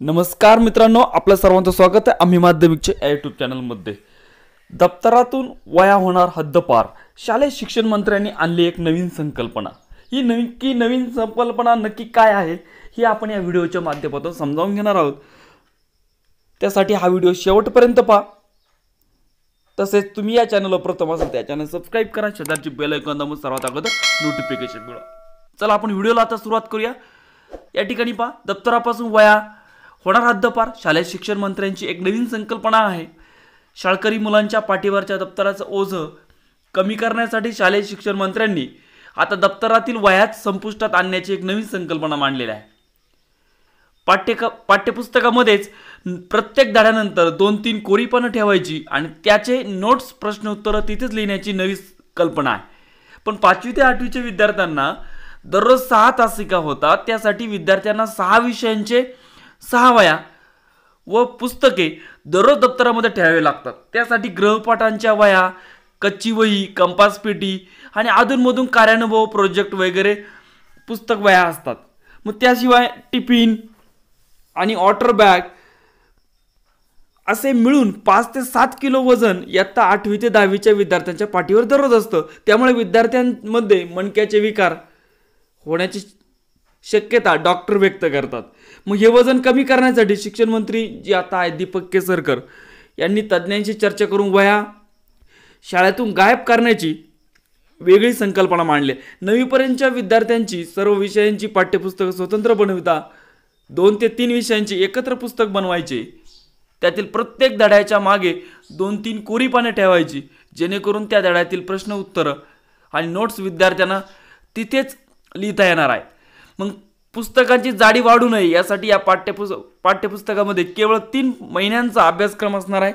नमस्कार मित्रांनो आपलं सर्वांचं स्वागत आहे आम्ही माध्यमिकच्या यूट्यूब चॅनलमध्ये दप्तरातून वया होणार हद्दपार. शालेय शिक्षण मंत्र्यांनी आणली एक नवीन संकल्पना. ही नवीन की नवीन संकल्पना नक्की काय आहे ही आपण या व्हिडिओच्या माध्यमातून समजावून घेणार आहोत. त्यासाठी हा व्हिडिओ शेवटपर्यंत पहा. तसेच तुम्ही या चॅनलवर प्रथम असाल त्या चॅनल सबस्क्राईब करा. शेजारची बेल ऐकून दाबून सर्वात अगोदर नोटिफिकेशन मिळवा. चला आपण व्हिडिओला आता सुरुवात करूया. या ठिकाणी पहा दप्तरापासून वया होणार हद्दपार? शालेय शिक्षण मंत्र्यांची एक नवीन संकल्पना आहे. शाळकरी मुलांच्या पाठीवरच्या दप्तराचं ओझं कमी करण्यासाठी शालेय शिक्षण मंत्र्यांनी आता दप्तरातील वयात संपुष्टात आणण्याची एक नवीन संकल्पना मांडलेली आहे. पाठ्यक पाठ्यपुस्तकामध्येच प्रत्येक धड्यानंतर दोन तीन कोरीपणं ठेवायची आणि त्याचे नोट्स प्रश्न उत्तरं तिथेच लिहिण्याची नवी कल्पना आहे. पण पाचवी ते आठवीच्या विद्यार्थ्यांना दररोज सहा तासिका होतात त्यासाठी विद्यार्थ्यांना सहा विषयांचे सहा वया व पुस्तके दररोज दप्तरामध्ये ठेवावे लागतात. त्यासाठी ग्रहपाठांच्या वया कच्ची वही कंपास पेटी आणि अधूनमधून कार्यानुभव प्रोजेक्ट वगैरे पुस्तक वया असतात. मग त्याशिवाय टिफिन आणि वॉटर बॅग असे मिळून पाच ते सात किलो वजन इयत्ता आठवी ते दहावीच्या विद्यार्थ्यांच्या पाठीवर दररोज असतं. त्यामुळे विद्यार्थ्यांमध्ये मणक्याचे विकार होण्याची शक्यता डॉक्टर व्यक्त करतात. मग हे वजन कमी करण्यासाठी शिक्षण मंत्री जे आता आहेत दीपक केसरकर यांनी तज्ज्ञांशी चर्चा करून वया शाळेतून गायब करण्याची वेगळी संकल्पना मांडली. नवीपर्यंतच्या विद्यार्थ्यांची सर्व विषयांची पाठ्यपुस्तकं स्वतंत्र बनविता दोन ते तीन विषयांची एकत्र पुस्तक बनवायचे. त्यातील प्रत्येक धड्याच्या मागे दोन तीन कोरी पाने ठेवायची जेणेकरून त्या धड्यातील प्रश्न उत्तरं आणि नोट्स विद्यार्थ्यांना तिथेच लिहिता येणार आहे मग पुस्तकांची जाडी वाढू नये यासाठी या पाठ्यपुस पाठ्यपुस्तकामध्ये केवळ तीन महिन्यांचा अभ्यासक्रम असणार आहे.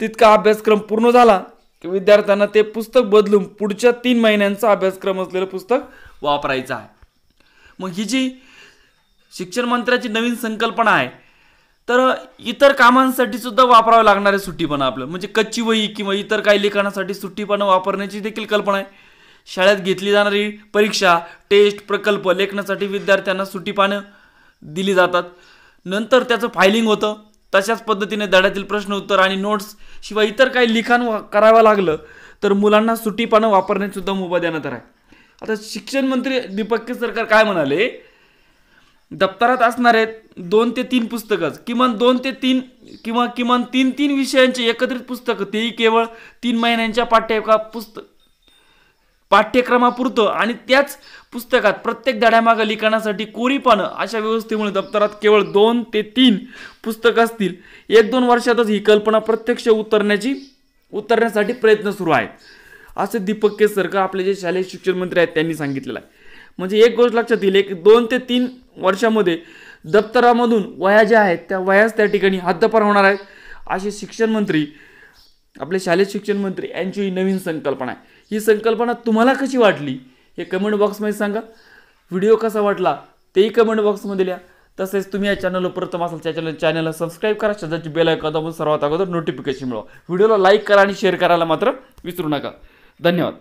तितका अभ्यासक्रम पूर्ण झाला की विद्यार्थ्यांना ते पुस्तक बदलून पुढच्या तीन महिन्यांचा अभ्यासक्रम असलेलं पुस्तक वापरायचं आहे. मग ही जी शिक्षण मंत्र्याची नवीन संकल्पना आहे तर इतर कामांसाठी सुद्धा वापरावं लागणार आहे सुट्टीपणा आपलं. म्हणजे कच्ची वही किंवा इतर काही लिखाणासाठी सुट्टीपणा वापरण्याची देखील कल्पना आहे. शाळेत घेतली जाणारी परीक्षा टेस्ट प्रकल्प लेखनासाठी विद्यार्थ्यांना सुट्टी पानं दिली जातात. नंतर त्याचं फायलिंग होतं. तशाच पद्धतीने धड्यातील प्रश्न उत्तर आणि नोट्स शिवाय इतर काही लिखाण करावं लागलं तर मुलांना सुट्टी पानं वापरण्यासुद्धा मुभा देण्यात आहे आता शिक्षण मंत्री दीपक केसरकर काय म्हणाले? दप्तरात असणारे दोन ते तीन पुस्तकच किमान दोन ते तीन किंवा किमान तीन तीन विषयांचे एकत्रित पुस्तकं तेही केवळ तीन महिन्यांच्या पाठ्य पुस्तक पाठ्यक्रमापुरतं आणि त्याच पुस्तकात प्रत्येक धड्यामागं लिखाणासाठी कोरी पानं अशा व्यवस्थेमुळे दप्तरात केवळ दोन ते तीन पुस्तकं असतील. एक दोन वर्षातच ही कल्पना प्रत्यक्ष उतरण्याची उतरण्यासाठी प्रयत्न सुरू आहेत. असे दीपक केसरकर आपले जे शालेय शिक्षण मंत्री आहेत त्यांनी सांगितलेलं आहे. म्हणजे एक गोष्ट लक्षात येईल एक दोन ते तीन वर्षामध्ये दप्तरामधून वया ज्या आहेत त्या वयाच त्या ठिकाणी हद्दपार होणार आहेत. असे शिक्षण मंत्री आपले शालेय शिक्षण मंत्री यांची ही नवीन संकल्पना आहे. ही संकल्पना तुम्हाला कशी वाटली? हे कमेंट बॉक्समध्ये सांगा. व्हिडिओ कसा वाटला? तेही कमेंट बॉक्समध्ये लिहा. तसेच तुम्ही या चॅनलवर प्रथम असाल त्या चॅनल चॅनलला सबस्क्राईब करा. शब्दाची बेल ऐकून दाबून सर्वात अगोदर नोटिफिकेशन मिळवा. व्हिडिओला लाईक करा आणि शेअर करायला मात्र विसरू नका. धन्यवाद.